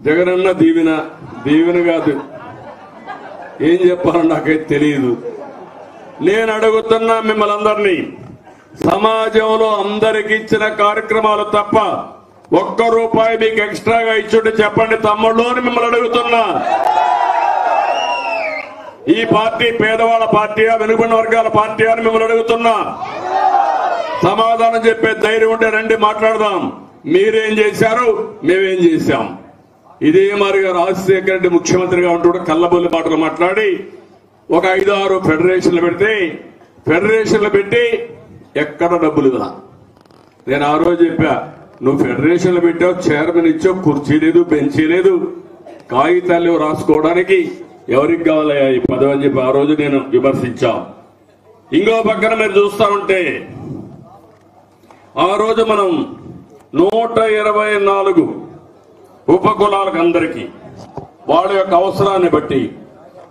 జగనన్న దీవెన దీవెన కాదు. ఏం చెప్పాలో నాకైతే తెలియదు నేను అడుగుతున్నా మిమ్మల్ని అందరినీ సమాజంలో అందరికి ఇచ్చిన కార్యక్రమాలు తప్ప ఒక్క రూపాయి మీకు ఎక్స్ట్రాగా ఇచ్చుంటే చెప్పండి తమ్ముళ్ళు అని మిమ్మల్ని అడుగుతున్నా. ఈ పార్టీ పేదవాళ్ళ పార్టీయా వెనుకబడిన వర్గాల పార్టీ అని మిమ్మల్ని అడుగుతున్నా. సమాధానం చెప్పే ధైర్యం ఉంటే రండి మాట్లాడదాం. మీరేం చేశారు? మేమేం చేశాం? ఇదే మాదిరిగా రాజశేఖర రెడ్డి ముఖ్యమంత్రిగా ఉంటూ కళ్ళబొల్లి మాటలు మాట్లాడి ఒక ఐదు ఆరు ఫెడరేషన్లు పెడితే ఫెడరేషన్లు పెట్టి ఎక్కడ డబ్బులు ఇవ్వలా? నేను ఆ రోజు చెప్పా నువ్వు ఫెడరేషన్లు పెట్టావు చైర్మన్ ఇచ్చావు కుర్చీ లేదు బెంచీ లేదు కాగితాలు రాసుకోవడానికి. ఎవరికి కావాలయ్యా ఈ పదవి? అని చెప్పి ఆ రోజు నేను విమర్శించాం. ఇంకో పక్కన మీరు చూస్తా ఉంటే ఆ రోజు మనం నూట ఇరవై నాలుగు ఉపకులాలకు అందరికీ వాళ్ళ యొక్క అవసరాన్ని బట్టి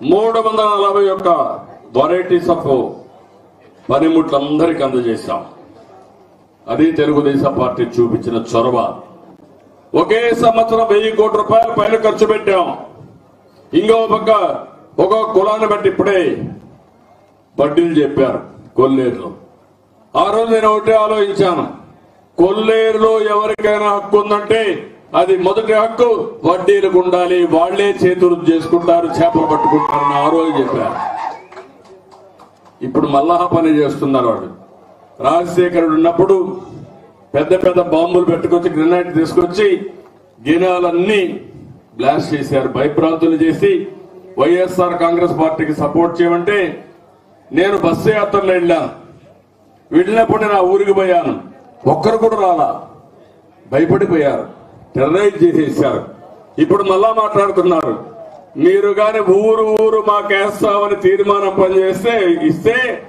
మూడు వందల నలభై యొక్క వెరైటీస్ ఆఫ్ పనిముట్లందరికీ అందజేశాం. అది తెలుగుదేశం పార్టీ చూపించిన చొరవ. ఒకే సంవత్సరం వెయ్యి కోట్ల రూపాయలు పైన ఖర్చు పెట్టాం. ఇంకో పక్క ఒక కులాన్ని బట్టి ఇప్పుడే వడ్డీలు చెప్పారు కొల్లేరులో. ఆ రోజు నేను ఒకటే ఆలోచించాను. కొల్లేరులో ఎవరికైనా హక్కు ఉందంటే అది మొదటి హక్కు. వడ్డీలకు ఉండాలి వాళ్ళే చేతులు చేసుకుంటారు చేపలు పట్టుకుంటారని ఆ రోజు చెప్పారు. ఇప్పుడు మల్లహ పని చేస్తున్నారు వాళ్ళు. రాజశేఖరుడు ఉన్నప్పుడు పెద్ద పెద్ద బాంబులు పెట్టుకొచ్చి గ్రెనైట్ తీసుకొచ్చి గినాలన్నీ బ్లాస్ట్ చేశారు. భయభ్రాంతులు చేసి వైఎస్ఆర్ కాంగ్రెస్ పార్టీకి సపోర్ట్ చేయమంటే నేను బస్సు యాత్రలో వెళ్ళాను వెళ్ళినప్పుడు నేను ఆ ఊరికి పోయాను. ఒక్కరు కూడా రాలా. భయపడిపోయారు. టెర్రరైజ్ చేసేసారు ఇప్పుడు మళ్ళా మాట్లాడుతున్నారు. మీరు గాని ఊరు ఊరు మాకేస్తామని తీర్మానం పనిచేస్తే ఇస్తే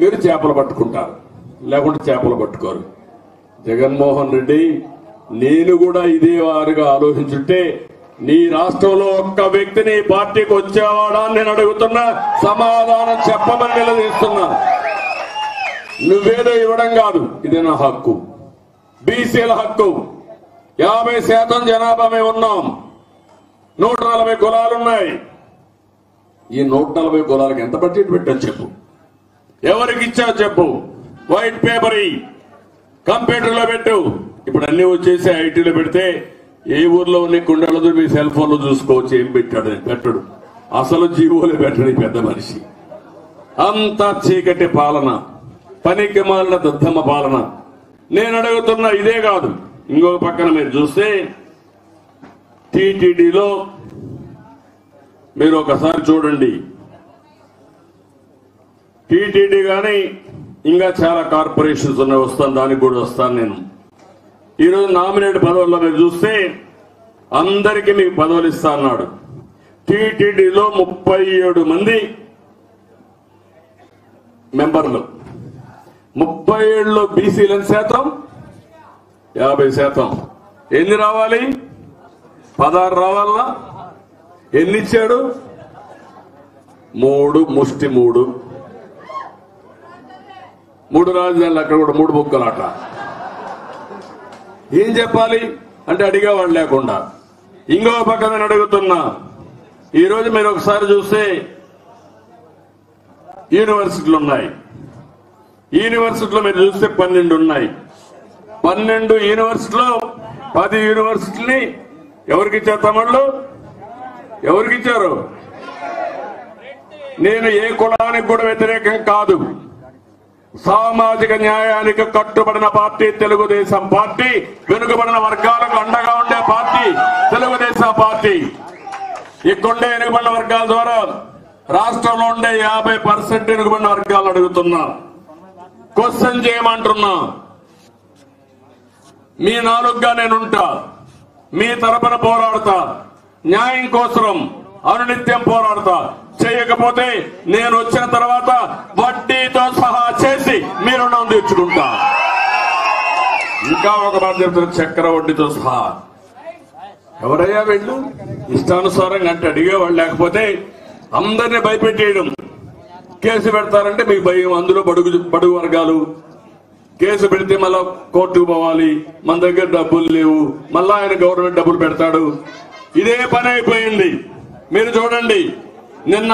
మీరు చేపలు పట్టుకుంటారు. లేకుంటే చేపలు పట్టుకోరు. జగన్మోహన్ రెడ్డి నేను కూడా ఇదే వారుగా ఆలోచించుంటే నీ రాష్ట్రంలో ఒక్క వ్యక్తిని పార్టీకి వచ్చేవాడా నేను అడుగుతున్నా సమాధానం చెప్పమని నిలదీస్తున్నా. నువ్వేదో ఇవ్వడం కాదు. ఇది నా హక్కు. బీసీల హక్కు. యాభై శాతం జనాభా మేము ఉన్నాం. నూట నలభై కులాలున్నాయి. ఈ నూట నలభై కులాలకు ఎంత బడ్జెట్ పెట్టావు చెప్పు. ఎవరికి ఇచ్చావు చెప్పు. వైట్ పేపర్ కంప్యూటర్లో పెట్టు. ఇప్పుడు అన్ని వచ్చేసి ఐటీలో పెడితే ఏ ఊర్లో ఉన్న కుండలతో మీ సెల్ ఫోన్లో చూసుకోవచ్చు ఏం పెట్టాడు పెట్టడు. అసలు జీవోలే పెట్టడు పెద్ద మనిషి. అంత చీకటి పాలన. పనికి మాలిన దద్దమ్మ పాలన. నేను అడుగుతున్న ఇదే కాదు. ఇంకొక పక్కన మీరు చూస్తే టీటీడీలో మీరు ఒకసారి చూడండి. టీటీడీ కానీ ఇంకా చాలా కార్పొరేషన్స్ ఉన్నాయి. వస్తాను దానికి కూడా వస్తాను నేను. ఈరోజు నామినేట్ పదవుల్లో మీరు చూస్తే అందరికీ మీకు పదవులు ఇస్తా అన్నాడు. టీటీడీలో ముప్పై ఏడు మంది మెంబర్లు. ముప్పై ఏడులో బీసీలు ఎంత శాతం యాభై శాతం. ఎన్ని రావాలి? పదహారు రావాలా? ఎన్ని ఇచ్చాడు? మూడు ముష్టి మూడు. మూడు రాజధానులు అక్కడ కూడా మూడు బుక్కలాట. ఏం చెప్పాలి? అంటే అడిగేవాళ్ళు లేకుండా. ఇంకో పక్క నేను అడుగుతున్నా. ఈరోజు మీరు ఒకసారి చూస్తే యూనివర్సిటీలు ఉన్నాయి. యూనివర్సిటీలో మీరు చూస్తే పన్నెండు ఉన్నాయి. పన్నెండు యూనివర్సిటీలో పది యూనివర్సిటీని ఎవరికి ఇచ్చారు తమిళ్ళు ఎవరికి ఇచ్చారు? నేను ఏ కులానికి కూడా వ్యతిరేకం కాదు. సామాజిక న్యాయానికి కట్టుబడిన పార్టీ తెలుగుదేశం పార్టీ వెనుకబడిన వర్గాలకు అండగా ఉండే పార్టీ తెలుగుదేశం పార్టీ. ఇక్కడుండే వెనుకబడిన వర్గాల ద్వారా రాష్ట్రంలో ఉండే యాభై పర్సెంట్ వెనుకబడిన వర్గాలు అడుగుతున్నా. క్వశ్చన్ చేయమంటున్నా. మీ నాలుగుగా నేనుంటా. మీ తరపున పోరాడతా. న్యాయం కోసం అనునిత్యం పోరాడతా. చేయకపోతే నేను వచ్చిన తర్వాత వడ్డీతో సహా చేసి మీ రుణం తీర్చుకుంటా. ఇంకా ఒక మాట చెప్తున్నా వడ్డీతో సహా. ఎవరయ్యా వెళ్ళు? ఇష్టానుసారంగా అంటే అడిగేవాళ్ళు లేకపోతే అందరినీ భయపెట్టేయడం. కేసు పెడతారంటే మీకు భయం అందులో బడుగు బడుగు వర్గాలు. కేసు పెడితే మళ్ళా కోర్టుకు పోవాలి మన దగ్గర డబ్బులు లేవు మళ్ళా ఆయన గవర్నమెంట్ డబ్బులు పెడతాడు. ఇదే పని అయిపోయింది. మీరు చూడండి నిన్న